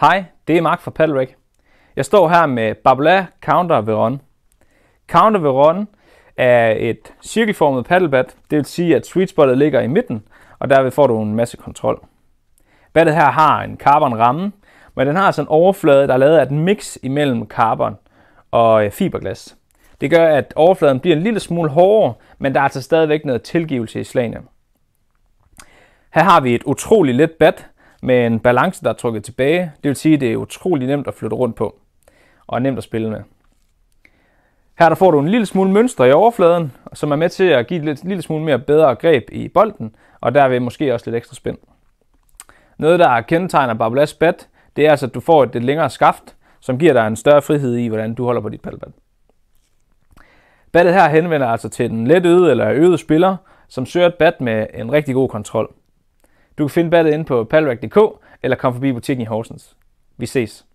Hej, det er Mark fra Paddlerack. Jeg står her med Babla Counter Veron. Counter Veron er et cirkelformet paddlebat, det vil sige, at sweet spotet ligger i midten, og derved får du en masse kontrol. Battet her har en carbon ramme, men den har altså en overflade, der er lavet af et mix imellem carbon og øh, fiberglas. Det gør, at overfladen bliver en lille smule hårdere, men der er altså stadigvæk noget tilgivelse i slagene. Her har vi et utroligt let bat med en balance, der er trukket tilbage. Det vil sige, at det er utrolig nemt at flytte rundt på og nemt at spille med. Her der får du en lille smule mønster i overfladen, som er med til at give et lille smule mere bedre greb i bolden, og derved måske også lidt ekstra spænd. Noget, der kendetegner Barbalas bat, det er altså, at du får et lidt længere skaft, som giver dig en større frihed i, hvordan du holder på dit paddelbat. Battet her henvender altså til den let øde eller øde spiller, som søger et bat med en rigtig god kontrol. Du kan finde ballet inde på paddlerack.dk eller kom forbi butikken i Horsens. Vi ses.